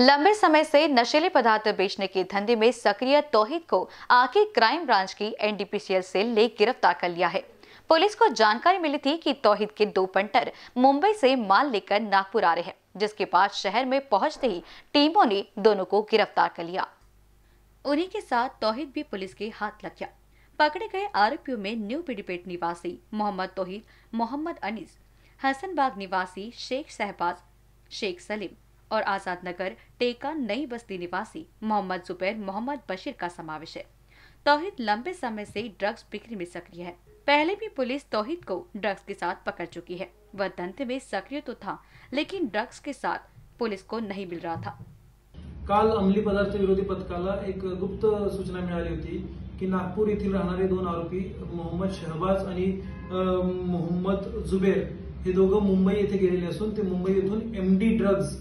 लंबे समय से नशीले पदार्थ बेचने के धंधे में सक्रिय तोहिद को आके क्राइम ब्रांच की एनडीपीसीएल सेल ने गिरफ़्तार कर लिया है। पुलिस को जानकारी मिली थी कि तोहिद के दो पंटर मुंबई से माल लेकर नागपुर आ रहे हैं, जिसके बाद शहर में पहुँचते ही टीमों ने दोनों को गिरफ़्तार कर लिया। उन्हीं के साथ तोहिद भी पुलिस के हाथ लग गया। पकड़े गए आरोपियों में न्यू पिडीपेट निवासी मोहम्मद तोहिद मोहम्मद अनीस, हसनबाग निवासी शेख सहबाज शेख सलीम और आज़ाद नगर, टेका, नई बस्ती निवासी, मोहम्मद जुबैर, मोहम्मद बशीर का समावेश है। तोहिद लंबे समय से ड्रग्स बिक्री में सक्रिय है। पहले भी पुलिस तोहिद को ड्रग्स के साथ पकड़ चुकी है। वह धंधे में सक्रिय तो था, लेकिन ड्रग्स के साथ पुलिस को नहीं मिल रहा था। काल अंमली पदार्थ विरोधी पथकाला एक गुप्त सूचना मिळाली होती की नागपूर येथील राहणारे दोन आरोपी मोहम्मद शहबाज आणि मोहम्मद जुबेर हे दोघं मुंबई येथे गेलेले असून ते मुंबई येथून एमडी ड्रग्ज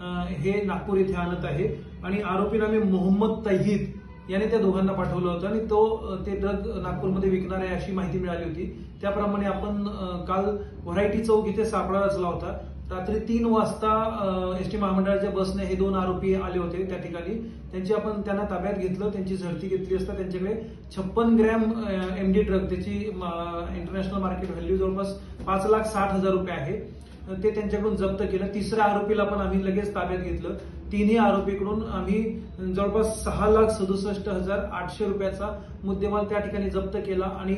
हे नागपूर येथे आणत आहे आणि आरोपी नामे मोहम्मद तहीद याने त्या दोघांना पाठवलं होतं. आणि तो ते ड्रग नागपूरमध्ये विकणार आहे अशी माहिती मिळाली होती. त्याप्रमाणे आपण काल व्हरायटी चौक इथे सापळा रचला होता. रात्री तीन वाजता एस टी महामंडळाच्या बसने हे दोन आरोपी आले होते त्या ठिकाणी. त्यांची आपण त्यांना ताब्यात घेतलं. त्यांची झडती घेतली असता त्यांच्याकडे छप्पन ग्रॅम एमडी ड्रग त्याची इंटरनॅशनल मार्केट व्हॅल्यू जवळपास पाच लाख साठ हजार रुपये आहे. ते त्यांच्याकडून जप्त केलं. तिसऱ्या आरोपीला पण आम्ही लगेच ताब्यात घेतलं. तिन्ही आरोपीकडून आम्ही जवळपास सहा लाख सदुसष्ट हजार आठशे रुपयाचा मुद्देमाल त्या ठिकाणी जप्त केला आणि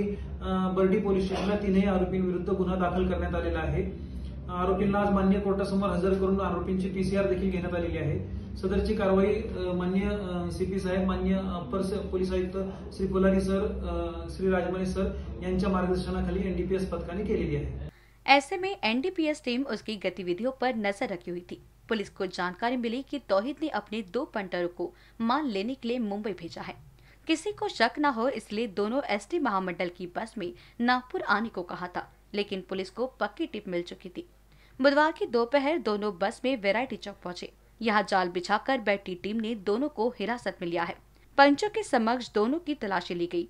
बर्डी पोलीस स्टेशनला तिन्ही आरोपींविरुद्ध गुन्हा दाखल करण्यात आलेला आहे. आरोपींना आज मान्य कोर्टासमोर हजर करून आरोपींची पीसीआर देखील घेण्यात आलेली आहे. सदरची कारवाई मान्य सीपी साहेब मान्य अप्पर पोलीस आयुक्त श्री कोलारी सर श्री राजमाने सर यांच्या मार्गदर्शनाखाली एनडीपीएस पथकाने केलेली आहे. ऐसे में एनडीपीएस टीम उसकी गतिविधियों पर नज़र रखी हुई थी। पुलिस को जानकारी मिली कि तोहिद ने अपने दो पंटरों को माल लेने के लिए मुंबई भेजा है। किसी को शक न हो, इसलिए दोनों एसटी महामंडल की बस में नागपुर आने को कहा था, लेकिन पुलिस को पक्की टिप मिल चुकी थी। बुधवार की दोपहर दोनों बस में वेराइटी चौक पहुँचे। यहाँ जाल बिछाकर बैठी टीम ने दोनों को हिरासत में लिया है। पंचों के समक्ष दोनों की तलाशी ली गई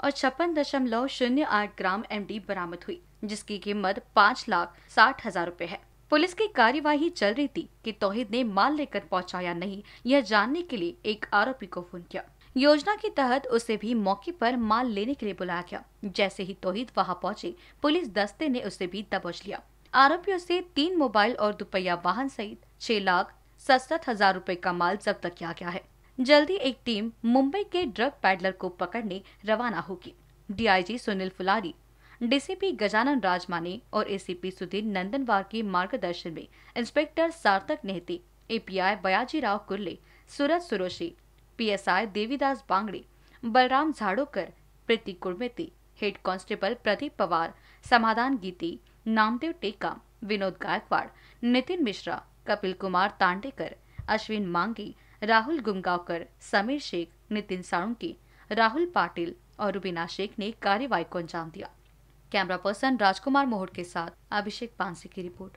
और छप्पन दशमलव शून्य आठ ग्राम एमडी बरामद हुई। जिसकी कीमत पाँच लाख साठ हज़ार रूपए है। पुलिस की कार्यवाही चल रही थी कि तोहिद ने माल लेकर पहुँचा या नहीं, यह जानने के लिए एक आरोपी को फ़ोन किया। योजना के तहत उसे भी मौके पर माल लेने के लिए बुलाया गया। जैसे ही तोहिद वहाँ पहुँचे, पुलिस दस्ते ने उसे भी दबोच लिया। आरोपियों से तीन मोबाइल और दुपहिया वाहन सहित छह लाख सड़सठ हज़ार रूपए का माल जब्त किया गया है। जल्दी एक टीम मुंबई के ड्रग पैडलर को पकड़ने रवाना होगी। डीआईजी सुनील फुलारी डीसीपी गजानन राजमानी और एसीपी सुधीर नंदनवार के मार्गदर्शन में inspector Sarthak Nehti, API Bayaji Rao Kurle, Suraj Suroshi, PSI Devidas Bangde, Balram Jhadokar, Preeti Kurmeti, head constable Pradeep Pawar, Samadhan Giti, Namdev टेका विनोद गायकवाड़, नितिन मिश्रा, कपिल कुमार तांडेकर, अश्विन मांगी, राहुल गुमगांवकर, समीर शेख, नितिन साळुंकी राहुल पाटिल और रुबीना शेख ने कार्यवाही को अंजाम दिया। कैमरा पर्सन राजकुमार मोहट के साथ अभिषेक पांसी की रिपोर्ट।